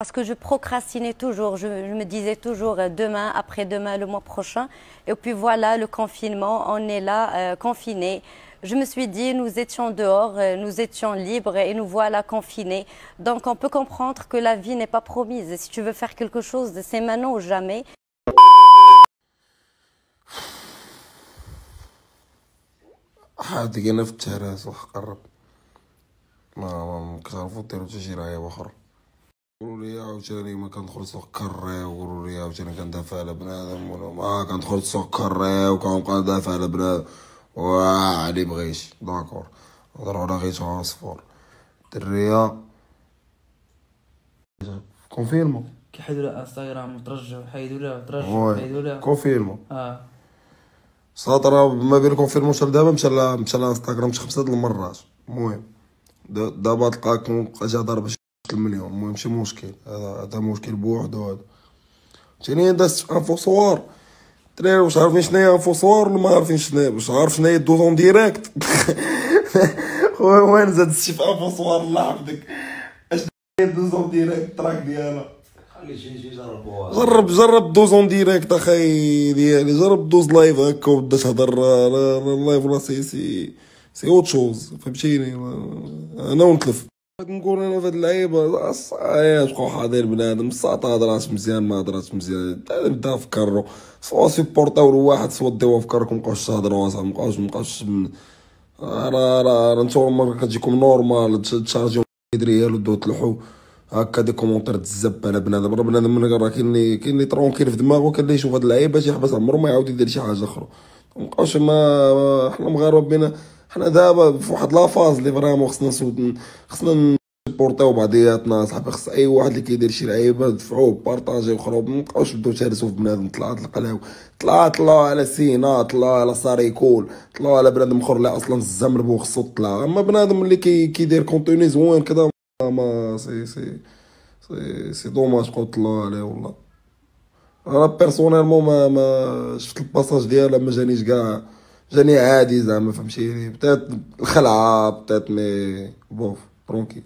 Parce que je procrastinais toujours, je, me disais toujours euh, demain, après-demain, le mois prochain. Et puis voilà, le confinement, on est là, euh, confinés. Je me suis dit, nous étions dehors, euh, nous étions libres et nous voilà confinés. Donc on peut comprendre que la vie n'est pas promise. si tu veux faire quelque chose, c'est maintenant ou jamais. يقولوا لي عاوتاني ما كندخل سوق كري ويقولوا لي عاوتاني كندافع على بنادم ولا ما كندخل سوق كري وكنبقى ندافع على بنادم واه اللي بغيتي داكور. نهضرو على غيت عصفور الدرية كونفيرمو. كيحيدو لها انستغرام وترجعو حيدو لها وترجعو حيدو لها كونفيرمو. آه. راه ما بين كونفيرمو حتى دابا مشى مشى لانستغرام شي خمسة د المرات. المهم دابا تلقاك جا ضرب المليون المهم ماشي مشكل. هذا هذا مشكل بوحدو هذا. ثانيا دازت انفوسوار الدراري واش عارفين شناهي انفوسوار ولا ما عارفين شناهي واش عارف شناهي دوزون ديريكت. خويا وين زاد شي في انفوسوار الله يحفظك اش دوزون ديريكت تراك ديالها؟ جرب جرب دوزون ديريكت اخاي ديالي. جرب دوز لايف هكا وبدا تهضر اللايف ولا سي سي سي أوت شوز. فهمتيني؟ أنا ونتلف. نقول أنا فهاد اللعيبه صايا تبقاو حاضر بنادم صات هضرات مزيان ما هضرات مزيان نبدا نفكرو سوا سيبورتاو واحد سوا ديو افكاركم مبقاوش تهضروا اصاحبي مبقاوش مبقاوش راه راه نتوما كتجيكم نورمال تشارجيو ديالو دو تلوحو هكا دي كومونتير تزب على بنادم راه بنادم راه كاين اللي كاين اللي ترونكيل في دماغه كاين اللي يشوف هاد اللعيبه يحبس عمرو ما يعاود يدير شي حاجة أخرى مبقاوش ما حنا مغاربه بينا حنا دابا في واحد لافاز اللي فريمون خصنا نسود خصنا نبورطيو بعضياتنا صاحبي خص أي واحد اللي كيدير شي لعيبة دفعوه بارطاجيو خرجوا ما نبقاوش نبداو تهرسوا في بنادم طلعت القلاو طلع طلعوا على سينا طلعوا على ساريكول طلعوا على بنادم أخر اللي أصلا الزمر خصو طلع أما بنادم اللي كي كيدير كونتوني زوين كذا ما سي سي سي سي دوماج بقاو طلعوا عليه والله. أنا personnellement ما ما شفت ال passage ديالها ما جانيش كاع. جاني عادي زعما فهمتيني peut-être الخلعة peut-être mais bof tranquille